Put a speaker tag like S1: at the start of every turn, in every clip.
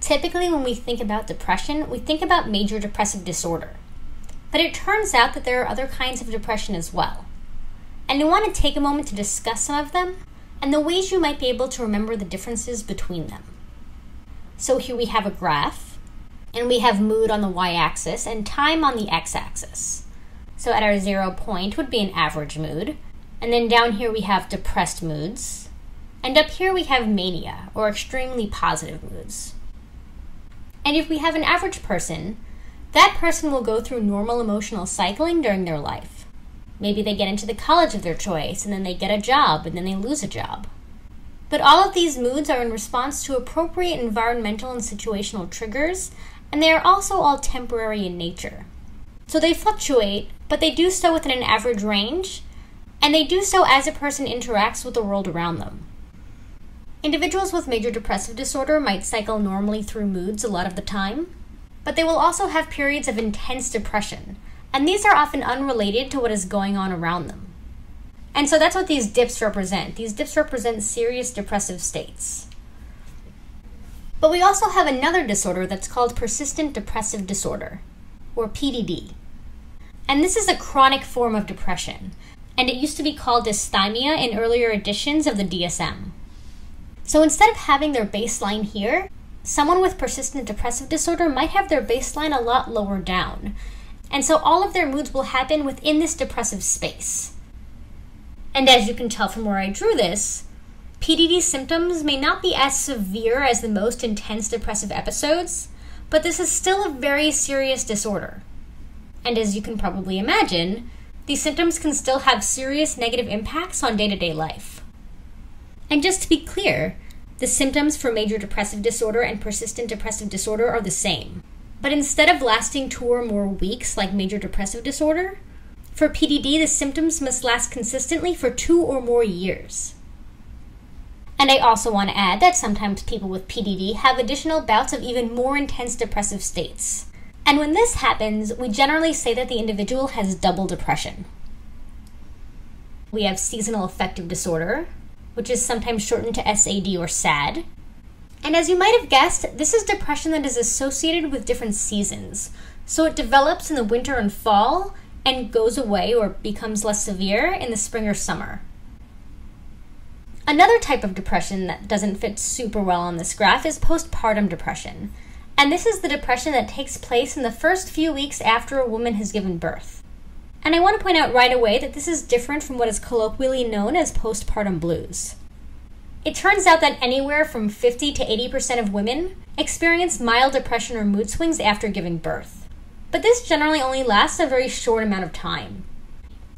S1: Typically, when we think about depression, we think about major depressive disorder. But it turns out that there are other kinds of depression as well. And I want to take a moment to discuss some of them and the ways you might be able to remember the differences between them. So here we have a graph, and we have mood on the y axis and time on the x axis. So at our zero point would be an average mood, and then down here we have depressed moods, and up here we have mania, or extremely positive moods. And if we have an average person, that person will go through normal emotional cycling during their life. Maybe they get into the college of their choice, and then they get a job, and then they lose a job. But all of these moods are in response to appropriate environmental and situational triggers, and they are also all temporary in nature. So they fluctuate, but they do so within an average range, and they do so as a person interacts with the world around them. Individuals with major depressive disorder might cycle normally through moods a lot of the time, but they will also have periods of intense depression, and these are often unrelated to what is going on around them. And so that's what these dips represent. These dips represent serious depressive states. But we also have another disorder that's called persistent depressive disorder, or PDD. And this is a chronic form of depression, and it used to be called dysthymia in earlier editions of the DSM. So instead of having their baseline here, someone with persistent depressive disorder might have their baseline a lot lower down. And so all of their moods will happen within this depressive space. And as you can tell from where I drew this, PDD symptoms may not be as severe as the most intense depressive episodes, but this is still a very serious disorder. And as you can probably imagine, these symptoms can still have serious negative impacts on day to day life. And just to be clear, the symptoms for major depressive disorder and persistent depressive disorder are the same. But instead of lasting two or more weeks like major depressive disorder, for PDD, the symptoms must last consistently for two or more years. And I also want to add that sometimes people with PDD have additional bouts of even more intense depressive states. And when this happens, we generally say that the individual has double depression. We have seasonal affective disorder, which is sometimes shortened to SAD or SAD. And as you might have guessed, this is depression that is associated with different seasons. So it develops in the winter and fall and goes away or becomes less severe in the spring or summer. Another type of depression that doesn't fit super well on this graph is postpartum depression. And this is the depression that takes place in the first few weeks after a woman has given birth. And I want to point out right away that this is different from what is colloquially known as postpartum blues. It turns out that anywhere from 50 to 80% of women experience mild depression or mood swings after giving birth. But this generally only lasts a very short amount of time.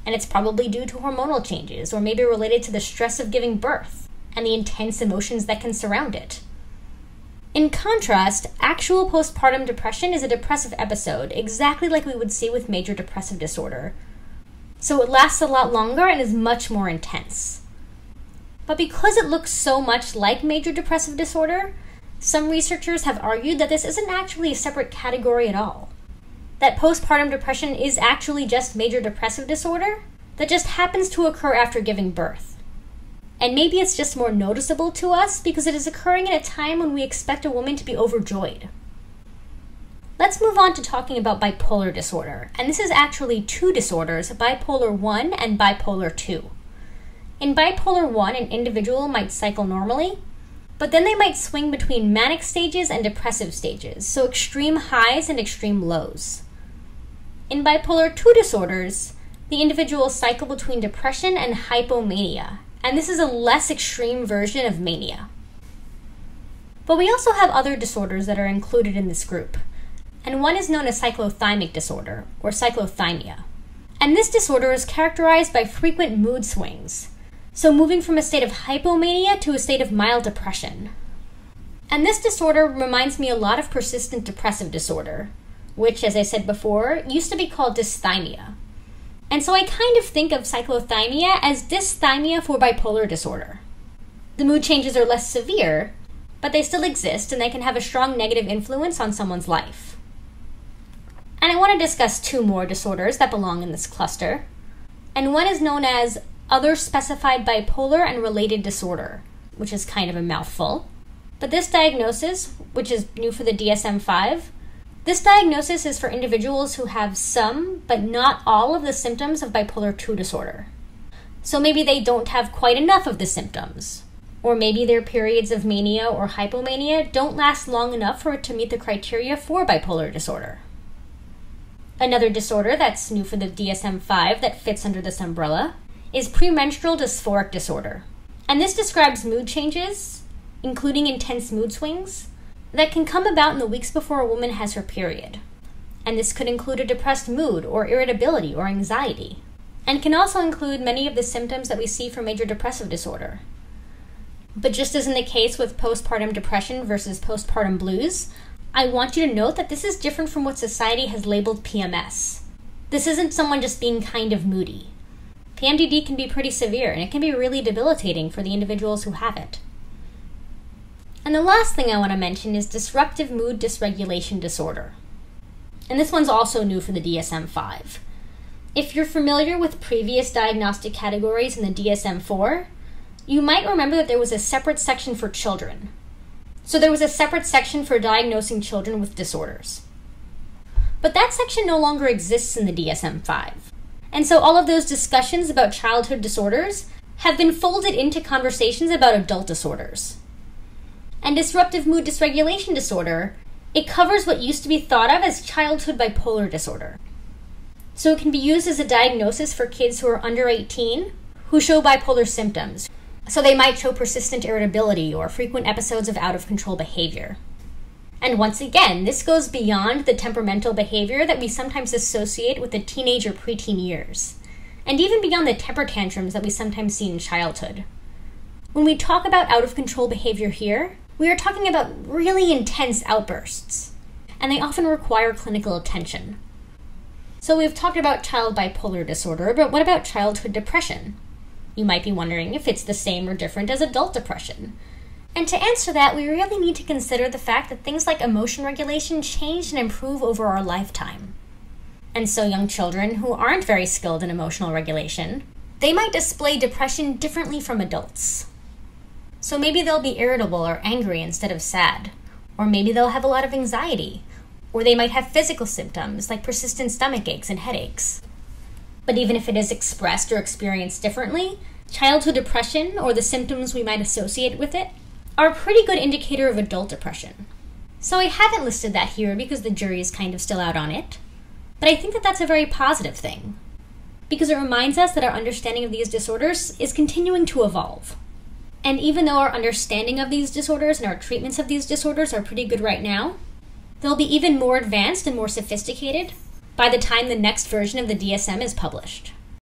S1: And it's probably due to hormonal changes, or maybe related to the stress of giving birth and the intense emotions that can surround it. In contrast, actual postpartum depression is a depressive episode, exactly like we would see with major depressive disorder. So it lasts a lot longer and is much more intense. But because it looks so much like major depressive disorder, some researchers have argued that this isn't actually a separate category at all that postpartum depression is actually just major depressive disorder that just happens to occur after giving birth. And maybe it's just more noticeable to us because it is occurring at a time when we expect a woman to be overjoyed. Let's move on to talking about bipolar disorder, and this is actually two disorders bipolar 1 and bipolar 2. In bipolar 1, an individual might cycle normally, but then they might swing between manic stages and depressive stages, so extreme highs and extreme lows. In bipolar 2 disorders, the individuals cycle between depression and hypomania, and this is a less extreme version of mania. But we also have other disorders that are included in this group, and one is known as cyclothymic disorder, or cyclothymia. And this disorder is characterized by frequent mood swings, so moving from a state of hypomania to a state of mild depression. And this disorder reminds me a lot of persistent depressive disorder, which, as I said before, used to be called dysthymia. And so I kind of think of cyclothymia as dysthymia for bipolar disorder. The mood changes are less severe, but they still exist and they can have a strong negative influence on someone's life. And I want to discuss two more disorders that belong in this cluster. And one is known as other specified bipolar and related disorder, which is kind of a mouthful. But this diagnosis, which is new for the DSM 5, this diagnosis is for individuals who have some, but not all, of the symptoms of bipolar 2 disorder. So maybe they don't have quite enough of the symptoms. Or maybe their periods of mania or hypomania don't last long enough for it to meet the criteria for bipolar disorder. Another disorder that's new for the DSM 5 that fits under this umbrella is premenstrual dysphoric disorder. And this describes mood changes, including intense mood swings, that can come about in the weeks before a woman has her period. And this could include a depressed mood or irritability or anxiety, and can also include many of the symptoms that we see for major depressive disorder. But just as in the case with postpartum depression versus postpartum blues, I want you to note that this is different from what society has labeled PMS. This isn't someone just being kind of moody. PMDD can be pretty severe and it can be really debilitating for the individuals who have it. And the last thing I want to mention is disruptive mood dysregulation disorder. And this one's also new for the DSM 5. If you're familiar with previous diagnostic categories in the DSM 4, you might remember that there was a separate section for children. So there was a separate section for diagnosing children with disorders. But that section no longer exists in the DSM 5. And so all of those discussions about childhood disorders have been folded into conversations about adult disorders and disruptive mood dysregulation disorder, it covers what used to be thought of as childhood bipolar disorder. So it can be used as a diagnosis for kids who are under 18 who show bipolar symptoms. So they might show persistent irritability or frequent episodes of out of control behavior. And once again, this goes beyond the temperamental behavior that we sometimes associate with the teenage or preteen years, and even beyond the temper tantrums that we sometimes see in childhood. When we talk about out of control behavior here, we are talking about really intense outbursts, and they often require clinical attention. So, we've talked about child bipolar disorder, but what about childhood depression? You might be wondering if it's the same or different as adult depression. And to answer that, we really need to consider the fact that things like emotion regulation change and improve over our lifetime. And so, young children who aren't very skilled in emotional regulation, they might display depression differently from adults. So maybe they'll be irritable or angry instead of sad. Or maybe they'll have a lot of anxiety. Or they might have physical symptoms like persistent stomach aches and headaches. But even if it is expressed or experienced differently, childhood depression or the symptoms we might associate with it are a pretty good indicator of adult depression. So I haven't listed that here because the jury is kind of still out on it. But I think that that's a very positive thing. Because it reminds us that our understanding of these disorders is continuing to evolve. And even though our understanding of these disorders and our treatments of these disorders are pretty good right now, they'll be even more advanced and more sophisticated by the time the next version of the DSM is published.